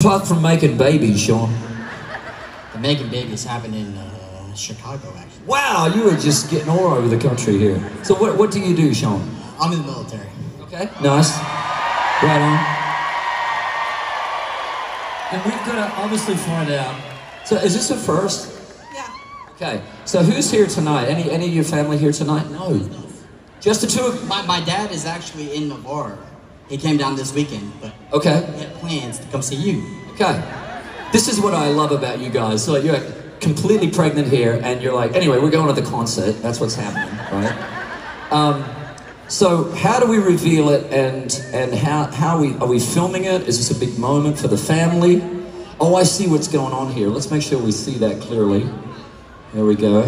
Apart from making babies, Shawn. The making babies happened in uh, Chicago, actually. Wow, you are just getting all over the country here. So what, what do you do, Shawn? I'm in the military. Okay, nice. Right on. And we've got to obviously find out. So is this a first? Yeah. Okay. So who's here tonight? Any any of your family here tonight? No. Just the two of My, my dad is actually in Navarre. He came down this weekend, but Okay. he had plans to come see you. Okay. This is what I love about you guys. So you're completely pregnant here, and you're like, anyway, we're going to the concert. That's what's happening, right? Um, so how do we reveal it, and and how how we are we filming it? Is this a big moment for the family? Oh, I see what's going on here. Let's make sure we see that clearly. There we go.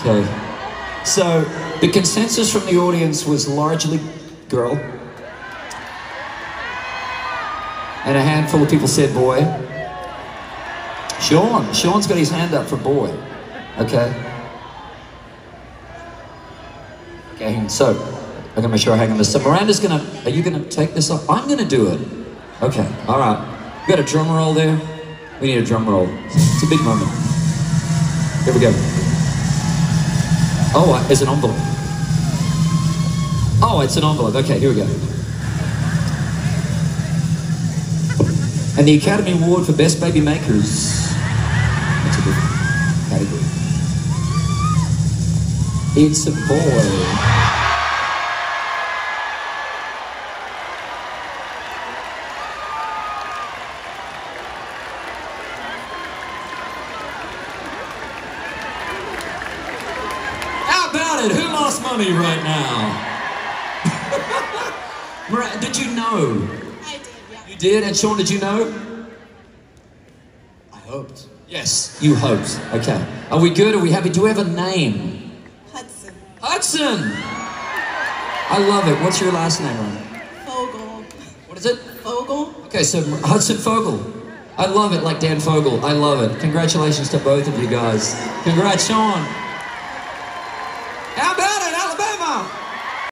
Okay. So the consensus from the audience was largely girl. And a handful of people said boy. Shawn. Shawn's got his hand up for boy. Okay. Okay, so I'm gonna make sure I hang on this. So Miranda's gonna, are you gonna take this off? I'm gonna do it. Okay, all right. You got a drum roll there? We need a drum roll. It's a big moment. Here we go. Oh, it's an envelope. Oh, it's an envelope. Okay, here we go. And the Academy Award for Best Baby Makers. That's a good category. It's a boy. How about it? Who lost money right now? Did you know? I did, yeah. You did? And Shawn, did you know? I hoped. Yes. You hoped. Okay. Are we good? Are we happy? Do we have a name? Hudson. Hudson! I love it. What's your last name, Ryan? Fogle. What is it? Fogle? Okay, so Hudson Fogle. I love it, like Dan Fogel. I love it. Congratulations to both of you guys. Congrats, Shawn.